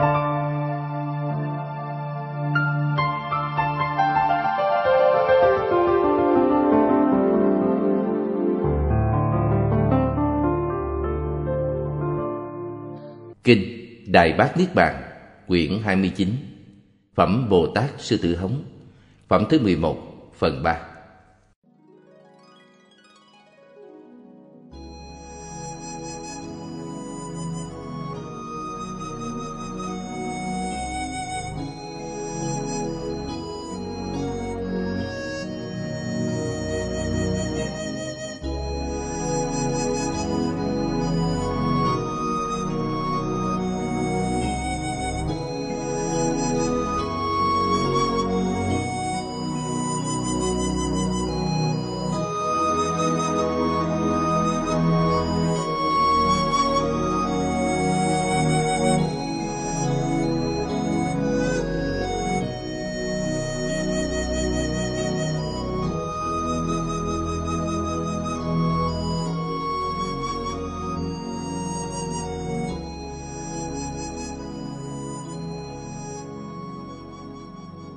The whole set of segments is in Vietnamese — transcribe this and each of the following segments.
Kinh Đại Bát Niết Bàn, Quyển 29 Phẩm Bồ Tát Sư Tử Hống, Phẩm thứ 11 Phần 3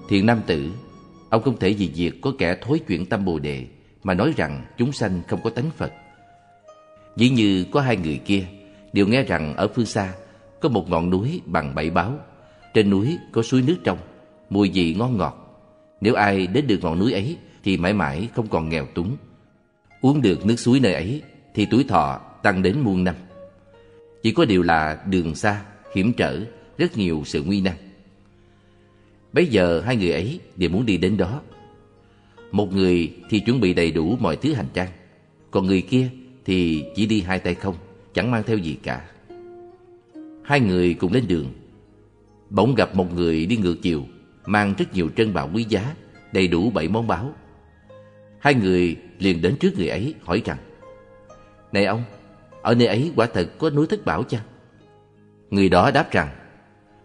Thiện nam tử, ông không thể vì việc có kẻ thối chuyển tâm bồ đề mà nói rằng chúng sanh không có tánh Phật. Dĩ như có hai người kia đều nghe rằng ở phương xa có một ngọn núi bằng bảy báo. Trên núi có suối nước trong, mùi vị ngon ngọt. Nếu ai đến được ngọn núi ấy thì mãi mãi không còn nghèo túng. Uống được nước suối nơi ấy thì tuổi thọ tăng đến muôn năm. Chỉ có điều là đường xa, hiểm trở, rất nhiều sự nguy nan. Bây giờ hai người ấy đều muốn đi đến đó. Một người thì chuẩn bị đầy đủ mọi thứ hành trang, còn người kia thì chỉ đi hai tay không, chẳng mang theo gì cả. Hai người cùng lên đường. Bỗng gặp một người đi ngược chiều, mang rất nhiều trân bảo quý giá, đầy đủ bảy món báo. Hai người liền đến trước người ấy hỏi rằng Này ông, ở nơi ấy quả thật có núi thất bảo chăng? Người đó đáp rằng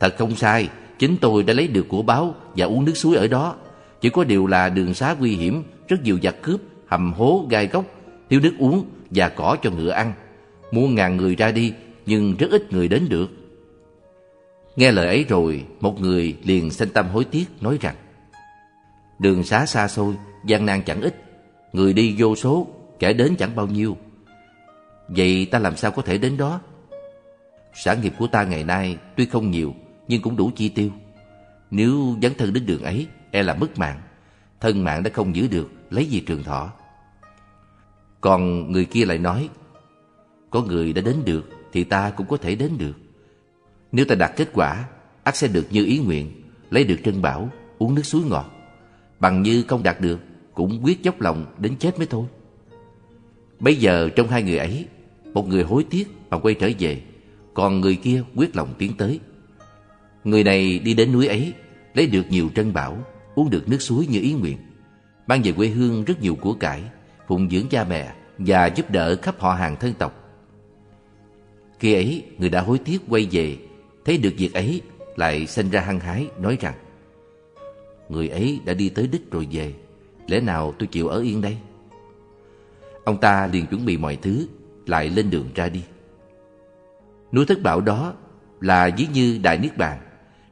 Thật không sai, Chính tôi đã lấy được của báo và uống nước suối ở đó. Chỉ có điều là đường xá nguy hiểm, rất nhiều giặc cướp, hầm hố, gai góc, thiếu nước uống và cỏ cho ngựa ăn. Muôn ngàn người ra đi, nhưng rất ít người đến được. Nghe lời ấy rồi, một người liền sinh tâm hối tiếc nói rằng Đường xá xa xôi, gian nan chẳng ít, người đi vô số, kẻ đến chẳng bao nhiêu. Vậy ta làm sao có thể đến đó? Sản nghiệp của ta ngày nay tuy không nhiều, nhưng cũng đủ chi tiêu. Nếu dấn thân đến đường ấy, e là mất mạng. Thân mạng đã không giữ được, lấy gì trường thọ. Còn người kia lại nói, có người đã đến được thì ta cũng có thể đến được. Nếu ta đạt kết quả, ắt sẽ được như ý nguyện, lấy được trân bảo, uống nước suối ngọt. Bằng như không đạt được, cũng quyết dốc lòng đến chết mới thôi. Bây giờ trong hai người ấy, một người hối tiếc mà quay trở về, còn người kia quyết lòng tiến tới. Người này đi đến núi ấy, lấy được nhiều trân bảo, uống được nước suối như ý nguyện, mang về quê hương rất nhiều của cải, phụng dưỡng cha mẹ và giúp đỡ khắp họ hàng thân tộc. Khi ấy, người đã hối tiếc quay về, thấy được việc ấy, lại sinh ra hăng hái, nói rằng Người ấy đã đi tới đích rồi về, lẽ nào tôi chịu ở yên đây? Ông ta liền chuẩn bị mọi thứ, lại lên đường ra đi. Núi thất bảo đó là ví như Đại Niết Bàn,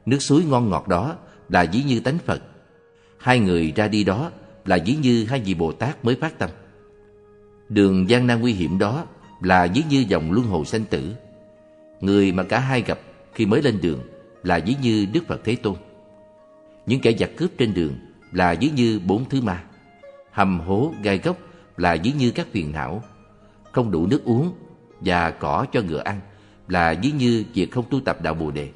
Nước suối ngon ngọt đó là ví như tánh Phật. Hai người ra đi đó là ví như hai vị Bồ Tát mới phát tâm. Đường gian nan nguy hiểm đó là ví như dòng luân hồi sanh tử. Người mà cả hai gặp khi mới lên đường là ví như Đức Phật Thế Tôn. Những kẻ giặc cướp trên đường là ví như bốn thứ ma. Hầm hố, gai góc là ví như các phiền não. Không đủ nước uống và cỏ cho ngựa ăn là ví như việc không tu tập đạo Bồ Đề.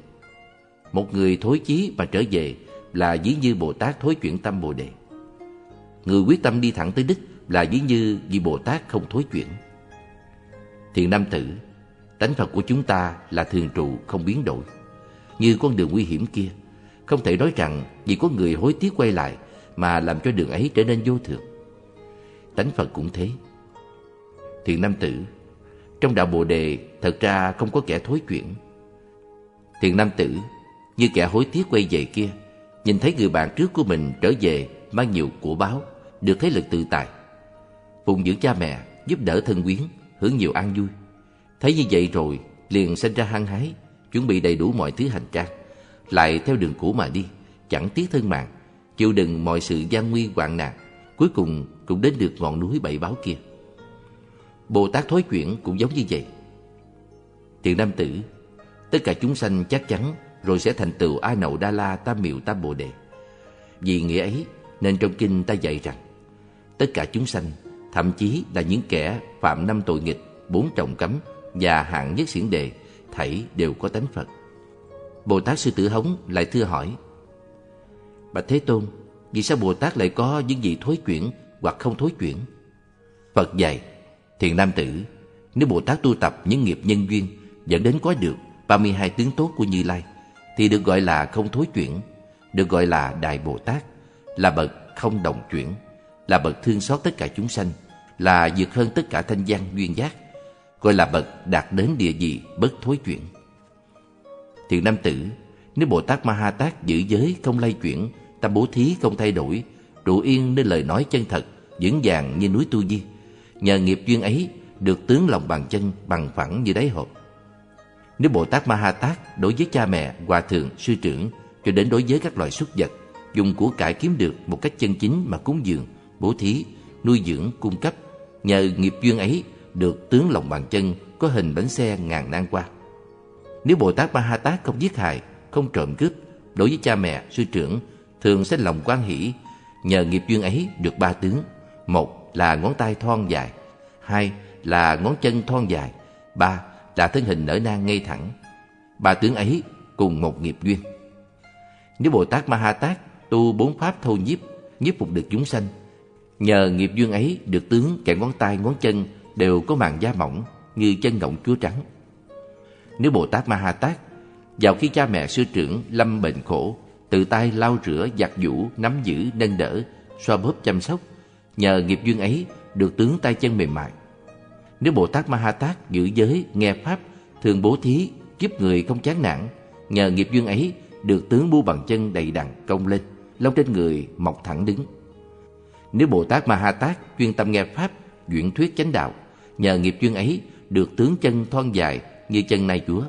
Một người thối chí mà trở về là ví như Bồ Tát thối chuyển tâm Bồ Đề. Người quyết tâm đi thẳng tới đích là ví như vị Bồ Tát không thối chuyển. Thiền nam tử, tánh Phật của chúng ta là thường trụ không biến đổi. Như con đường nguy hiểm kia, không thể nói rằng vì có người hối tiếc quay lại mà làm cho đường ấy trở nên vô thường. Tánh Phật cũng thế. Thiền nam tử, trong đạo Bồ Đề thật ra không có kẻ thối chuyển. Thiền nam tử như kẻ hối tiếc quay về kia Nhìn thấy người bạn trước của mình trở về Mang nhiều của báo Được thế lực tự tài Phụng dưỡng cha mẹ Giúp đỡ thân quyến Hưởng nhiều an vui Thấy như vậy rồi Liền sinh ra hăng hái Chuẩn bị đầy đủ mọi thứ hành trang lại theo đường cũ mà đi, chẳng tiếc thân mạng, chịu đựng mọi sự gian nguy hoạn nạn, cuối cùng cũng đến được ngọn núi bảy báo kia. Bồ Tát thối chuyển cũng giống như vậy. Thiện nam tử, tất cả chúng sanh chắc chắn rồi sẽ thành tựu A Nậu Đa La Tam Miệu Tam Bồ Đề. Vì nghĩa ấy nên trong kinh ta dạy rằng tất cả chúng sanh, thậm chí là những kẻ phạm năm tội nghịch, bốn trọng cấm và hạng nhất xiển đề, thảy đều có tánh Phật. Bồ Tát Sư Tử Hống lại thưa hỏi Bạch Thế Tôn, vì sao Bồ Tát lại có những gì thối chuyển hoặc không thối chuyển? Phật dạy, thiền nam tử, nếu Bồ Tát tu tập những nghiệp nhân duyên dẫn đến có được 32 tướng tốt của Như Lai, thì được gọi là không thối chuyển, được gọi là Đại Bồ Tát, là bậc không đồng chuyển, là bậc thương xót tất cả chúng sanh, là vượt hơn tất cả thanh văn duyên giác, gọi là bậc đạt đến địa vị bất thối chuyển. Thiện nam tử, nếu Bồ Tát Ma Ha Tát giữ giới không lay chuyển, tâm bố thí không thay đổi, trụ yên nên lời nói chân thật, vững vàng như núi tu di. Nhờ nghiệp duyên ấy, được tướng lòng bàn chân bằng phẳng như đáy hộp. Nếu Bồ Tát Ma Ha Tát đối với cha mẹ, hòa thượng, sư trưởng, cho đến đối với các loài súc vật, dùng của cải kiếm được một cách chân chính mà cúng dường, bố thí, nuôi dưỡng, cung cấp, nhờ nghiệp duyên ấy được tướng lòng bàn chân có hình bánh xe ngàn nan qua. Nếu Bồ Tát Ma Ha Tát không giết hại, không trộm cướp, đối với cha mẹ, sư trưởng, thường sẽ lòng quan hỷ, nhờ nghiệp duyên ấy được ba tướng. Một là ngón tay thon dài, hai là ngón chân thon dài, ba là thân hình nở nang ngay thẳng. Ba tướng ấy cùng một nghiệp duyên. Nếu Bồ Tát Ma Ha Tát tu bốn pháp thâu nhiếp, nhiếp phục được chúng sanh, nhờ nghiệp duyên ấy được tướng cả ngón tay ngón chân đều có màng da mỏng như chân ngỗng chúa trắng. Nếu Bồ Tát Ma Ha Tát vào khi cha mẹ sư trưởng lâm bệnh khổ, tự tay lau rửa, giặt giũ, nắm giữ, nâng đỡ, xoa bóp chăm sóc, nhờ nghiệp duyên ấy được tướng tay chân mềm mại. Nếu Bồ Tát Ma Ha Tát giữ giới, nghe pháp, thường bố thí, giúp người không chán nản, nhờ nghiệp duyên ấy được tướng bu bằng chân đầy đặn công lên, lông trên người mọc thẳng đứng. Nếu Bồ Tát Ma Ha Tát chuyên tâm nghe pháp, duyện thuyết chánh đạo, nhờ nghiệp duyên ấy được tướng chân thon dài như chân nai chúa.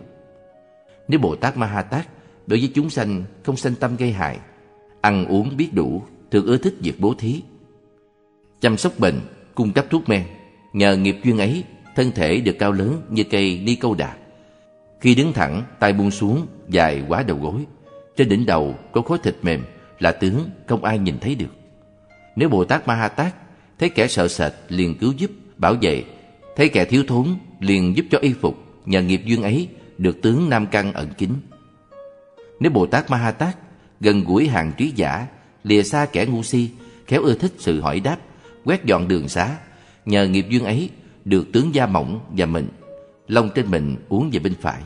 Nếu Bồ Tát Ma Ha Tát đối với chúng sanh không sanh tâm gây hại, ăn uống biết đủ, thường ưa thích việc bố thí, chăm sóc bệnh, cung cấp thuốc men, nhờ nghiệp duyên ấy, thân thể được cao lớn như cây ni câu đà. Khi đứng thẳng, tay buông xuống, dài quá đầu gối, trên đỉnh đầu có khối thịt mềm là tướng không ai nhìn thấy được. Nếu Bồ Tát Ma Ha Tát thấy kẻ sợ sệt liền cứu giúp, bảo vệ, thấy kẻ thiếu thốn liền giúp cho y phục, nhờ nghiệp duyên ấy được tướng nam căn ẩn kín. Nếu Bồ Tát Ma Ha Tát gần gũi hàng trí giả, lìa xa kẻ ngu si, khéo ưa thích sự hỏi đáp, quét dọn đường xá, nhờ nghiệp duyên ấy được tướng da mỏng và mịn, lông trên mình uống về bên phải.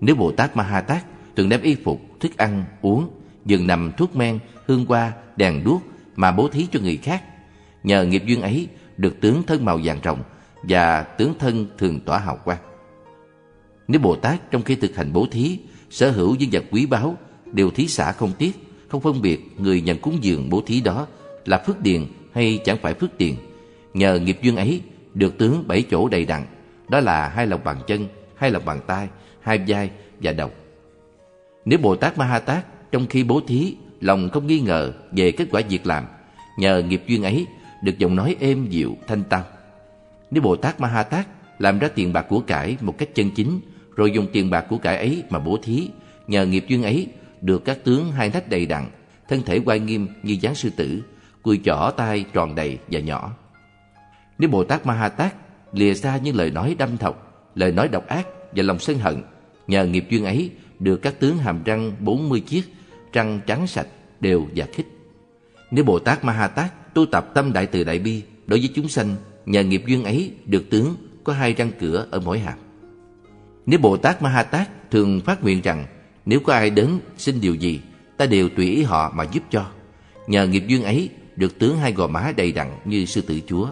Nếu Bồ Tát Ma Ha Tát thường đem y phục, thức ăn, uống, giường nằm, thuốc men, hương hoa, đèn đuốc mà bố thí cho người khác, nhờ nghiệp duyên ấy được tướng thân màu vàng rồng và tướng thân thường tỏa hào quang. Nếu Bồ Tát trong khi thực hành bố thí sở hữu những vật quý báu đều thí xả không tiếc, không phân biệt người nhận cúng dường bố thí đó là phước điền hay chẳng phải phước điền. Nhờ nghiệp duyên ấy được tướng bảy chỗ đầy đặn, đó là hai lòng bàn chân, hai lòng bàn tay, hai vai và đầu. Nếu Bồ Tát Ma Ha Tát trong khi bố thí lòng không nghi ngờ về kết quả việc làm, nhờ nghiệp duyên ấy được giọng nói êm dịu thanh tao. Nếu Bồ Tát Ma Ha Tát làm ra tiền bạc của cải một cách chân chính, rồi dùng tiền bạc của cải ấy mà bố thí, nhờ nghiệp duyên ấy được các tướng hai nách đầy đặn, thân thể quay nghiêm như dáng sư tử, cùi chỏ tay tròn đầy và nhỏ. Nếu Bồ Tát Ma Ha Tát lìa ra những lời nói đâm thọc, lời nói độc ác và lòng sân hận, nhờ nghiệp duyên ấy được các tướng hàm răng 40 chiếc, răng trắng sạch, đều và khích. Nếu Bồ Tát Ma Ha Tát tu tập tâm đại từ đại bi đối với chúng sanh, nhờ nghiệp duyên ấy được tướng có hai răng cửa ở mỗi hàm. Nếu Bồ Tát Ma Ha Tát thường phát nguyện rằng nếu có ai đến xin điều gì, ta đều tùy ý họ mà giúp cho. Nhờ nghiệp duyên ấy được tướng hai gò má đầy đặn như sư tử chúa.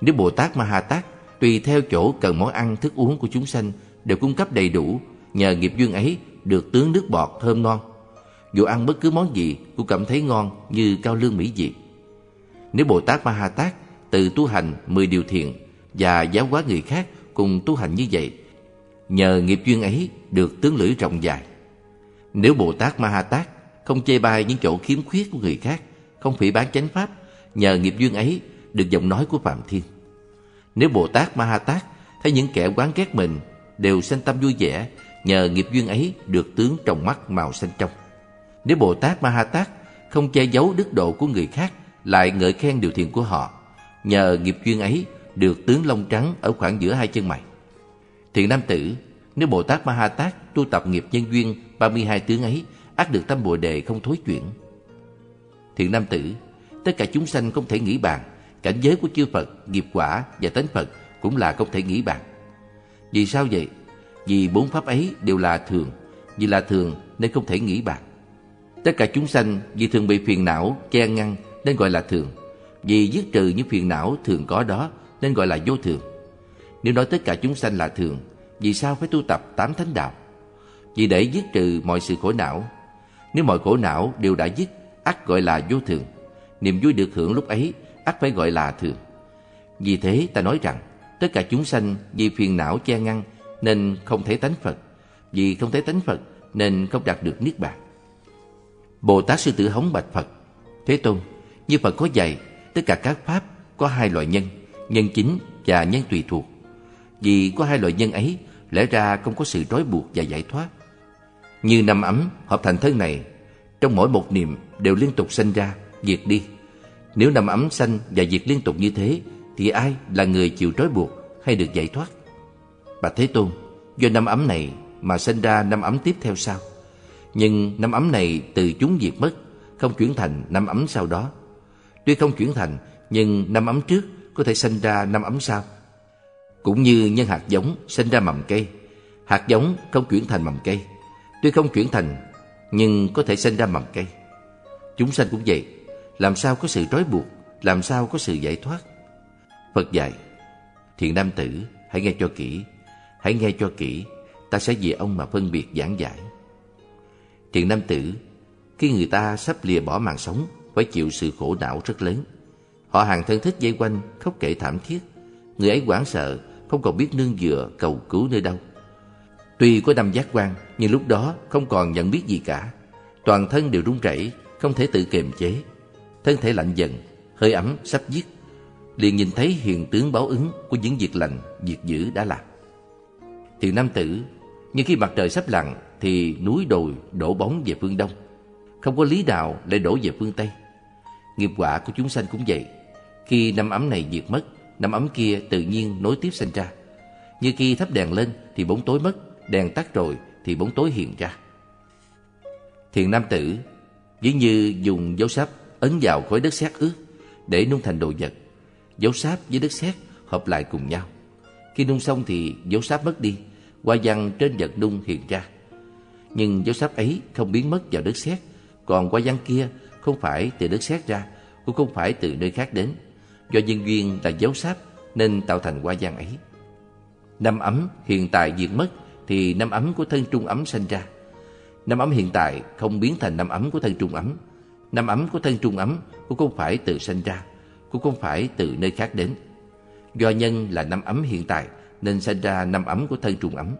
Nếu Bồ Tát Ma Ha Tát tùy theo chỗ cần món ăn thức uống của chúng sanh đều cung cấp đầy đủ, nhờ nghiệp duyên ấy được tướng nước bọt thơm ngon. Dù ăn bất cứ món gì cũng cảm thấy ngon như cao lương mỹ vị. Nếu Bồ Tát Ma Ha Tát từ tu hành mười điều thiện và giáo hóa người khác cùng tu hành như vậy, nhờ nghiệp duyên ấy được tướng lưỡi rộng dài. Nếu Bồ Tát Ma Ha Tát không chê bai những chỗ khiếm khuyết của người khác, không phỉ bán chánh pháp, nhờ nghiệp duyên ấy được giọng nói của Phạm Thiên. Nếu Bồ Tát Ma Ha Tát thấy những kẻ quán ghét mình đều sanh tâm vui vẻ, nhờ nghiệp duyên ấy được tướng trong mắt màu xanh trong. Nếu Bồ Tát Ma Ha Tát không che giấu đức độ của người khác, lại ngợi khen điều thiện của họ, nhờ nghiệp duyên ấy được tướng lông trắng ở khoảng giữa hai chân mày. Thiện nam tử, nếu Bồ Tát Ma Ha Tát tu tập nghiệp nhân duyên 32 tướng ấy, ác được tâm Bồ đề không thối chuyển. Thiện nam tử, tất cả chúng sanh không thể nghĩ bàn, cảnh giới của chư Phật, nghiệp quả và tánh Phật cũng là không thể nghĩ bàn. Vì sao vậy? Vì bốn pháp ấy đều là thường, vì là thường nên không thể nghĩ bàn. Tất cả chúng sanh vì thường bị phiền não che ngăn nên gọi là thường. Vì dứt trừ những phiền não thường có đó nên gọi là vô thường. Nếu nói tất cả chúng sanh là thường, vì sao phải tu tập tám thánh đạo? Vì để dứt trừ mọi sự khổ não. Nếu mọi khổ não đều đã dứt, ắt gọi là vô thường. Niềm vui được hưởng lúc ấy, ắt phải gọi là thường. Vì thế ta nói rằng, tất cả chúng sanh vì phiền não che ngăn nên không thấy tánh Phật. Vì không thấy tánh Phật nên không đạt được Niết Bàn. Bồ Tát Sư Tử Hống bạch Phật, Thế Tôn, như Phật có dạy, tất cả các Pháp có hai loại nhân, nhân chính và nhân tùy thuộc. Vì có hai loại nhân ấy, lẽ ra không có sự trói buộc và giải thoát. Như năm ấm hợp thành thân này, trong mỗi một niệm đều liên tục sinh ra, diệt đi. Nếu năm ấm sanh và diệt liên tục như thế, thì ai là người chịu trói buộc hay được giải thoát? Bà Thế Tôn, do năm ấm này mà sinh ra năm ấm tiếp theo sao? Nhưng năm ấm này từ chúng diệt mất, không chuyển thành năm ấm sau đó. Tuy không chuyển thành, nhưng năm ấm trước có thể sinh ra năm ấm sau. Cũng như nhân hạt giống sinh ra mầm cây, hạt giống không chuyển thành mầm cây. Tuy không chuyển thành, nhưng có thể sinh ra mầm cây. Chúng sanh cũng vậy, làm sao có sự trói buộc, làm sao có sự giải thoát. Phật dạy, thiện nam tử, hãy nghe cho kỹ, hãy nghe cho kỹ, ta sẽ vì ông mà phân biệt giảng giải. Thiện nam tử, khi người ta sắp lìa bỏ mạng sống, phải chịu sự khổ não rất lớn. Họ hàng thân thích dây quanh, khóc kể thảm thiết. Người ấy hoảng sợ, không còn biết nương dựa, cầu cứu nơi đâu. Tuy có năm giác quan, nhưng lúc đó không còn nhận biết gì cả. Toàn thân đều run rẩy, không thể tự kiềm chế. Thân thể lạnh dần, hơi ấm sắp giết. Liền nhìn thấy hiện tướng báo ứng của những việc lành, việc dữ đã làm. Thiện nam tử, nhưng khi mặt trời sắp lặn thì núi đồi đổ bóng về phương đông. Không có lý đạo lại đổ về phương tây. Nghiệp quả của chúng sanh cũng vậy. Khi năm ấm này diệt mất, năm ấm kia tự nhiên nối tiếp sinh ra. Như khi thắp đèn lên thì bóng tối mất, đèn tắt rồi thì bóng tối hiện ra. Thiền nam tử, ví như dùng dấu sáp ấn vào khối đất sét ướt để nung thành đồ vật. Dấu sáp với đất sét hợp lại cùng nhau. Khi nung xong thì dấu sáp mất đi, hoa văn trên vật nung hiện ra. Nhưng dấu sáp ấy không biến mất vào đất sét, còn hoa văn kia không phải từ đất sét ra, cũng không phải từ nơi khác đến. Do nhân duyên là dấu sáp nên tạo thành hoa văn ấy. Năm ấm hiện tại diệt mất thì năm ấm của thân trung ấm sinh ra. Năm ấm hiện tại không biến thành năm ấm của thân trung ấm. Năm ấm của thân trung ấm cũng không phải tự sinh ra, cũng không phải từ nơi khác đến. Do nhân là năm ấm hiện tại nên sinh ra năm ấm của thân trung ấm.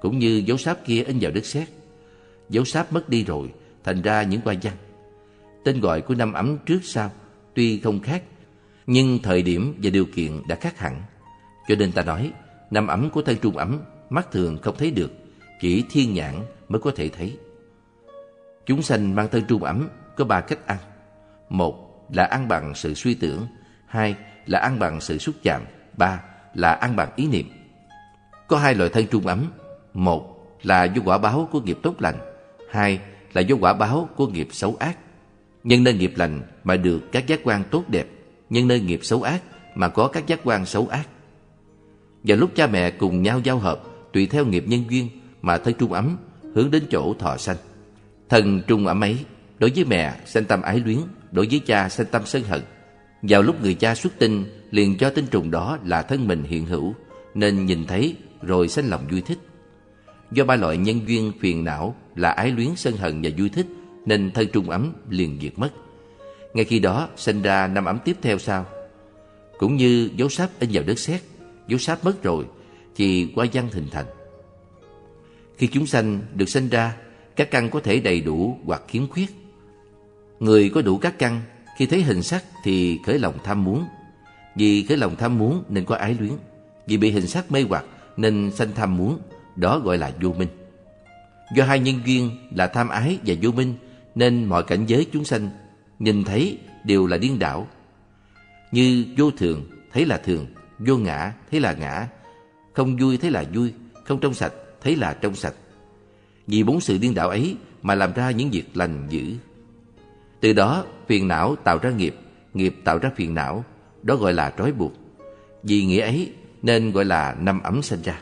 Cũng như dấu sáp kia in vào đất sét. Dấu sáp mất đi rồi, thành ra những hoa văn. Tên gọi của năm ấm trước sau tuy không khác, nhưng thời điểm và điều kiện đã khác hẳn. Cho nên ta nói, năm ấm của thân trung ấm, mắt thường không thấy được, chỉ thiên nhãn mới có thể thấy. Chúng sanh mang thân trung ấm có ba cách ăn. Một là ăn bằng sự suy tưởng, hai là ăn bằng sự xúc chạm, ba là ăn bằng ý niệm. Có hai loại thân trung ấm, một là do quả báo của nghiệp tốt lành, hai là do quả báo của nghiệp xấu ác. Nhân nơi nghiệp lành mà được các giác quan tốt đẹp, nhân nơi nghiệp xấu ác mà có các giác quan xấu ác. Và lúc cha mẹ cùng nhau giao hợp, tùy theo nghiệp nhân duyên mà thân trung ấm hướng đến chỗ thọ sanh. Thần trung ấm ấy, đối với mẹ sanh tâm ái luyến, đối với cha sanh tâm sân hận. Vào lúc người cha xuất tinh, liền cho tinh trùng đó là thân mình hiện hữu, nên nhìn thấy rồi sanh lòng vui thích. Do ba loại nhân duyên phiền não là ái luyến sân hận và vui thích, nên thân trung ấm liền diệt mất. Ngay khi đó sinh ra năm ấm tiếp theo sau. Cũng như dấu sáp in vào đất sét, dấu sáp mất rồi thì qua văn hình thành. Khi chúng sanh được sinh ra, các căn có thể đầy đủ hoặc khiếm khuyết. Người có đủ các căn, khi thấy hình sắc thì khởi lòng tham muốn. Vì khởi lòng tham muốn nên có ái luyến. Vì bị hình sắc mê hoặc nên sanh tham muốn, đó gọi là vô minh. Do hai nhân duyên là tham ái và vô minh nên mọi cảnh giới chúng sanh nhìn thấy đều là điên đảo. Như vô thường thấy là thường, vô ngã thấy là ngã, không vui thấy là vui, không trong sạch thấy là trong sạch. Vì bốn sự điên đảo ấy mà làm ra những việc lành dữ. Từ đó phiền não tạo ra nghiệp, nghiệp tạo ra phiền não, đó gọi là trói buộc. Vì nghĩa ấy nên gọi là năm ấm sinh ra.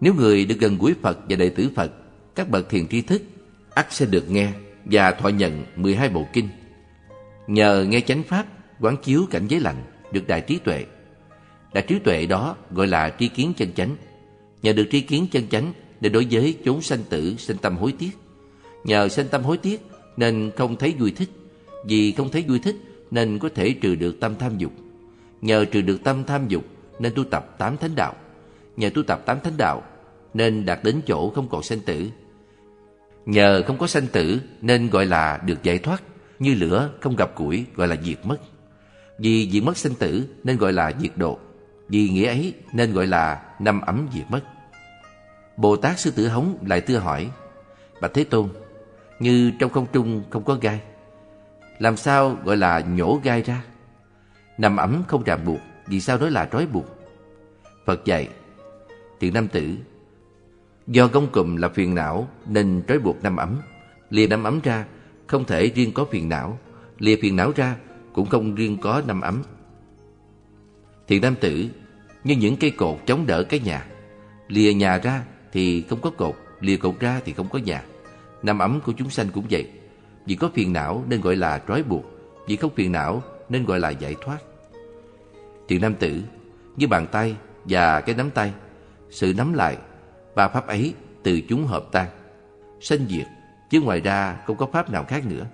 Nếu người được gần gũi Phật và đệ tử Phật, các bậc thiền tri thức, ắt sẽ được nghe và thọ nhận 12 bộ kinh. Nhờ nghe chánh pháp, quán chiếu cảnh giới lành, được đại trí tuệ. Đại trí tuệ đó gọi là tri kiến chân chánh. Nhờ được tri kiến chân chánh để đối với chốn sanh tử sinh tâm hối tiếc. Nhờ sinh tâm hối tiếc nên không thấy vui thích. Vì không thấy vui thích nên có thể trừ được tâm tham dục. Nhờ trừ được tâm tham dục nên tu tập tám thánh đạo. Nhờ tu tập tám thánh đạo nên đạt đến chỗ không còn sanh tử. Nhờ không có sanh tử nên gọi là được giải thoát, như lửa không gặp củi gọi là diệt mất. Vì diệt mất sanh tử nên gọi là diệt độ. Vì nghĩa ấy nên gọi là năm ấm diệt mất. Bồ Tát Sư Tử Hống lại thưa hỏi, Bạch Thế Tôn, như trong không trung không có gai, làm sao gọi là nhổ gai ra? Nằm ấm không ràng buộc, vì sao nói là trói buộc? Phật dạy, Thiện Nam Tử, do gông cùm là phiền não nên trói buộc năm ấm. Lìa năm ấm ra, không thể riêng có phiền não. Lìa phiền não ra, cũng không riêng có năm ấm. Thiện Nam Tử, như những cây cột chống đỡ cái nhà. Lìa nhà ra thì không có cột, lìa cột ra thì không có nhà. Năm ấm của chúng sanh cũng vậy. Vì có phiền não nên gọi là trói buộc, vì không phiền não nên gọi là giải thoát. Thiện nam tử, như bàn tay và cái nắm tay, sự nắm lại, ba pháp ấy từ chúng hợp tan, sanh diệt, chứ ngoài ra không có pháp nào khác nữa.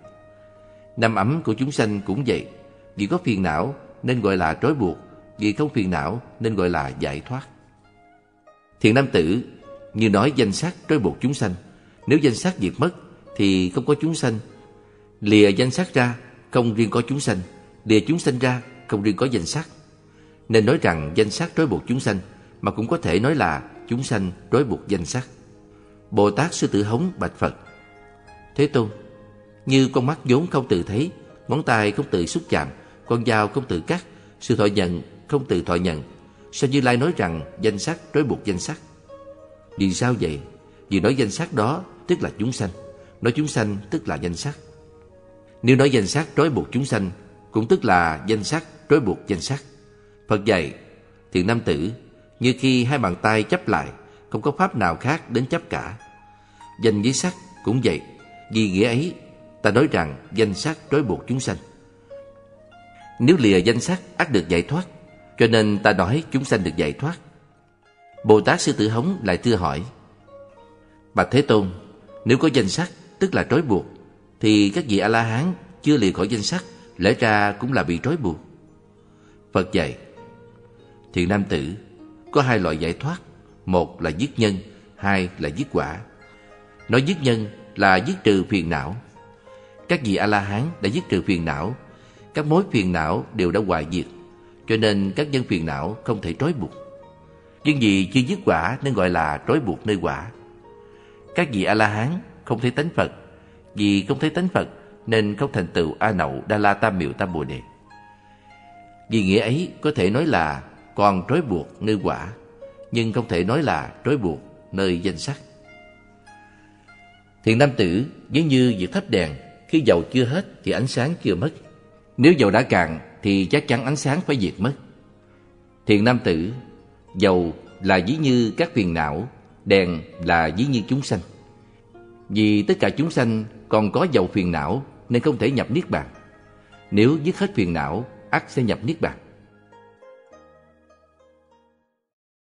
Năm ấm của chúng sanh cũng vậy, vì có phiền não nên gọi là trói buộc, vì không phiền não nên gọi là giải thoát. Thiện nam tử như nói danh sắc trói buộc chúng sanh, nếu danh sắc diệt mất thì không có chúng sanh. Lìa danh sắc ra không riêng có chúng sanh, lìa chúng sanh ra không riêng có danh sắc. Nên nói rằng danh sắc trói buộc chúng sanh mà cũng có thể nói là chúng sanh trói buộc danh sắc. Bồ Tát Sư Tử Hống bạch Phật Thế Tôn, như con mắt vốn không tự thấy, ngón tay không tự xúc chạm, con dao không tự cắt, sự thọ nhận không tự thọ nhận. Sao Như Lai nói rằng danh sắc trói buộc danh sắc? Vì sao vậy? Vì nói danh sắc đó tức là chúng sanh, nói chúng sanh tức là danh sắc. Nếu nói danh sắc trói buộc chúng sanh, cũng tức là danh sắc trói buộc danh sắc. Phật dạy, thiện nam tử, như khi hai bàn tay chấp lại, không có pháp nào khác đến chấp cả. Danh với sắc cũng vậy, vì nghĩa ấy, ta nói rằng danh sắc trói buộc chúng sanh. Nếu lìa danh sắc ắt được giải thoát, cho nên ta nói chúng sanh được giải thoát. Bồ Tát Sư Tử Hống lại thưa hỏi, Bạch Thế Tôn, nếu có danh sắc tức là trói buộc, thì các vị A-la-hán chưa lìa khỏi danh sắc, lẽ ra cũng là bị trói buộc. Phật dạy, Thiện nam tử, có hai loại giải thoát, một là giết nhân, hai là giết quả. Nói giết nhân là giết trừ phiền não. Các vị A-la-hán đã giết trừ phiền não, các mối phiền não đều đã hoại diệt, cho nên các nhân phiền não không thể trói buộc. Nhưng vì chưa dứt quả nên gọi là trói buộc nơi quả. Các vị A-la-hán không thấy tánh Phật, vì không thấy tánh Phật nên không thành tựu A Nậu Đa La Tam Miệu Tam Bồ Đề. Vì nghĩa ấy có thể nói là còn trói buộc nơi quả, nhưng không thể nói là trói buộc nơi danh sắc. Thiện nam tử giống như việc thắp đèn, khi dầu chưa hết thì ánh sáng chưa mất. Nếu dầu đã cạn thì chắc chắn ánh sáng phải diệt mất. Thiện nam tử, dầu là ví như các phiền não, đèn là ví như chúng sanh. Vì tất cả chúng sanh còn có dầu phiền não nên không thể nhập niết bàn. Nếu dứt hết phiền não, ắt sẽ nhập niết bàn.